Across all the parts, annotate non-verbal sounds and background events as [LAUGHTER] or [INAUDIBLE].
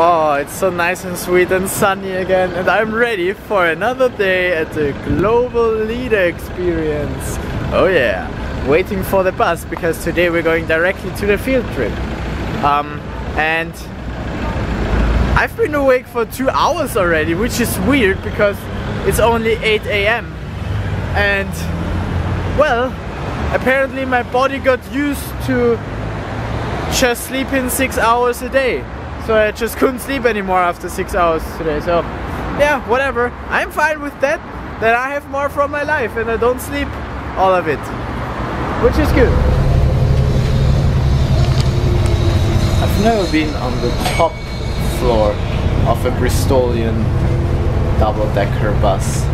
Oh, it's so nice and sweet and sunny again and I'm ready for another day at the Global Leader Experience. Oh yeah, waiting for the bus because today we're going directly to the field trip. Um, and I've been awake for two hours already, which is weird because it's only 8 a.m. And well, apparently my body got used to just sleeping six hours a day. So I just couldn't sleep anymore after six hours today. So yeah, whatever. I'm fine with that. That I have more from my life and I don't sleep all of it. Which is good. I've never been on the top floor of a Bristolian double-decker bus.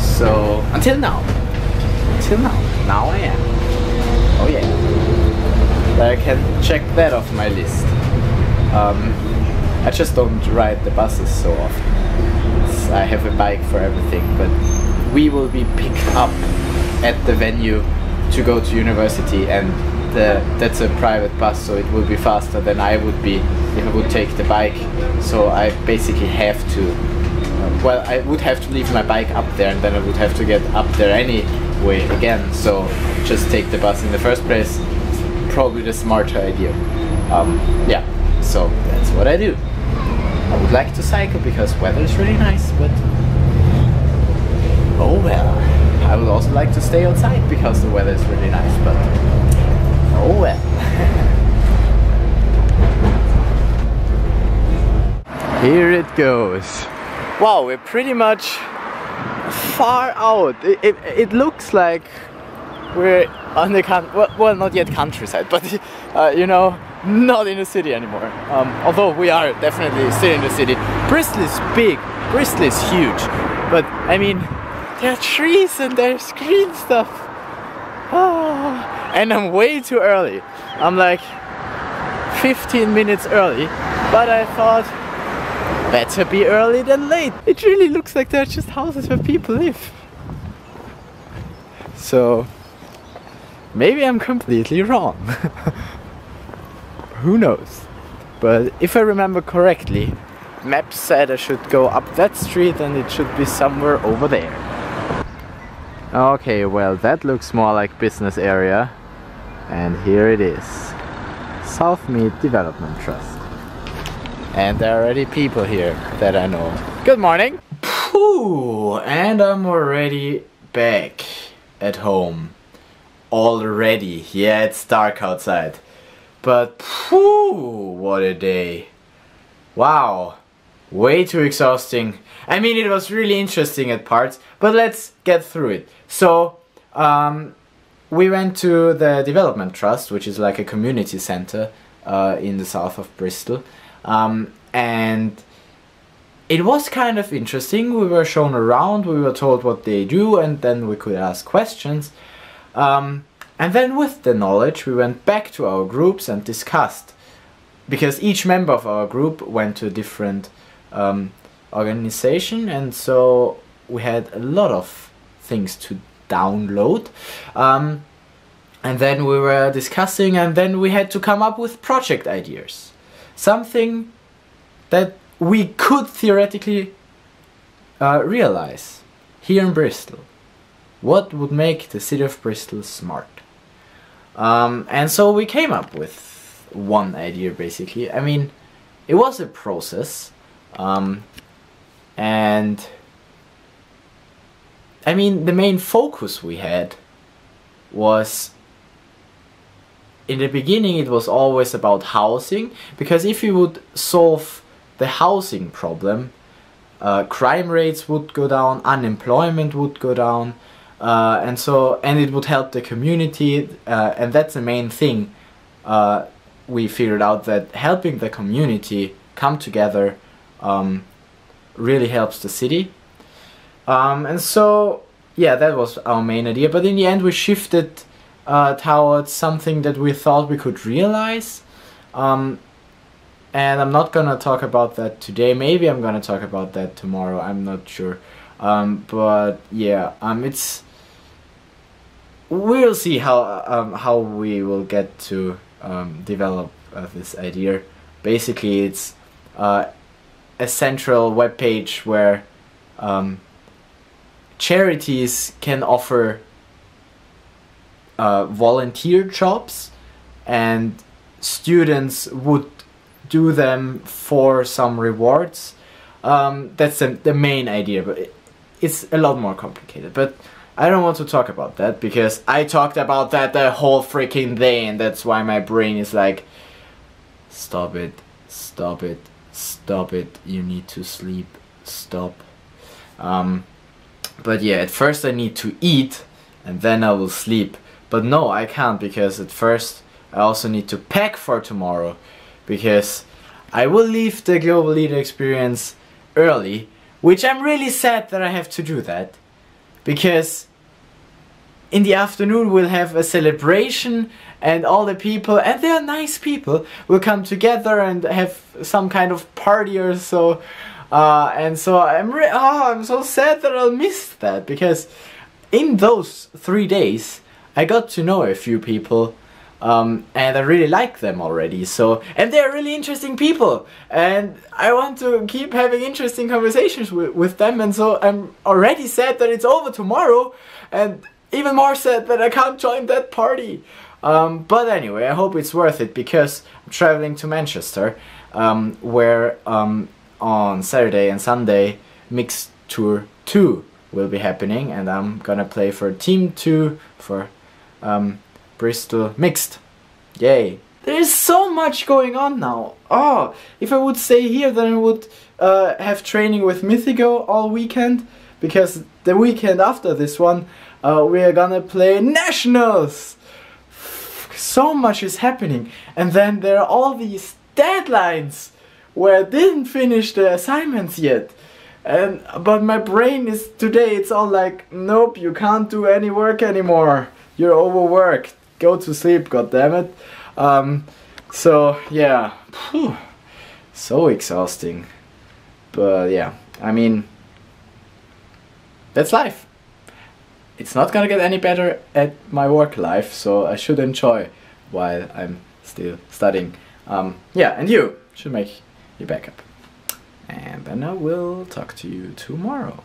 So until now. Until now. Now I am. Oh yeah. I can check that off my list. Um, I just don't ride the buses so often. I have a bike for everything, but we will be picked up at the venue to go to university and the, that's a private bus so it will be faster than I would be if I would take the bike. So I basically have to uh, well I would have to leave my bike up there and then I would have to get up there anyway again. So just take the bus in the first place. Probably the smarter idea. Um, yeah so that's what I do. I would like to cycle because weather is really nice, but oh well. I would also like to stay outside because the weather is really nice, but oh well. [LAUGHS] Here it goes. Wow, we're pretty much far out. It, it, it looks like we're on the well, well, not yet countryside, but [LAUGHS] uh, you know, not in the city anymore. Um, although we are definitely still in the city. Bristol is big, Bristol is huge, but I mean, there are trees and there's green stuff. Oh, and I'm way too early. I'm like 15 minutes early, but I thought better be early than late. It really looks like there are just houses where people live. So maybe I'm completely wrong. [LAUGHS] who knows? But if I remember correctly, Maps said I should go up that street and it should be somewhere over there. Okay, well that looks more like business area. And here it is. Southmead Development Trust. And there are already people here that I know. Good morning! And I'm already back at home. Already. Yeah, it's dark outside. But whew, what a day. Wow. Way too exhausting. I mean, it was really interesting at parts, but let's get through it. So, um, we went to the Development Trust, which is like a community center uh, in the south of Bristol. Um, and it was kind of interesting. We were shown around, we were told what they do, and then we could ask questions. Um, and then with the knowledge we went back to our groups and discussed. Because each member of our group went to a different um, organization and so we had a lot of things to download. Um, and then we were discussing and then we had to come up with project ideas. Something that we could theoretically uh, realize here in Bristol. What would make the city of Bristol smart? Um, and so we came up with one idea basically. I mean, it was a process. Um, and I mean, the main focus we had was in the beginning it was always about housing because if you would solve the housing problem uh, crime rates would go down unemployment would go down uh, and so and it would help the community uh, and that's the main thing uh, we figured out that helping the community come together um, really helps the city. Um, and so yeah that was our main idea. But in the end we shifted uh, towards something that we thought we could realize. Um, and I'm not gonna talk about that today. Maybe I'm gonna talk about that tomorrow. I'm not sure. Um, but yeah um, it's we'll see how um, how we will get to um, develop uh, this idea. Basically, it's uh, a central web page where um, charities can offer uh, volunteer jobs and students would do them for some rewards. Um, that's the, the main idea, but it, it's a lot more complicated. But I don't want to talk about that because I talked about that the whole freaking day, and that's why my brain is like, stop it, stop it, stop it. You need to sleep. Stop. Um, but yeah, at first I need to eat, and then I will sleep. But no, I can't because at first I also need to pack for tomorrow because I will leave the Global Leader Experience early, which I'm really sad that I have to do that because in the afternoon we'll have a celebration and all the people and they are nice people will come together and have some kind of party or so. Uh, and so I'm oh, I'm so sad that I'll miss that because in those three days I got to know a few people um, and I really like them already. So, and they're really interesting people, and I want to keep having interesting conversations with, with them. And so I'm already sad that it's over tomorrow, and even more sad that I can't join that party. Um, but anyway, I hope it's worth it because I'm traveling to Manchester, um, where um, on Saturday and Sunday Mixed Tour 2 will be happening, and I'm gonna play for Team 2 for um, Bristol Mixed. Yay. There's so much going on now. Oh, if I would stay here then I would uh, have training with Mythico all weekend because the weekend after this one uh, we are gonna play Nationals. So much is happening and then there are all these deadlines where I didn't finish the assignments yet. And but my brain is today it's all like nope you can't do any work anymore. You're overworked. Go to sleep, god damn it. Um, so yeah, so exhausting. But yeah, I mean, that's life. It's not gonna get any better at my work life, so I should enjoy while I'm still studying. Um, yeah, and you should make your backup. And then I will talk to you tomorrow.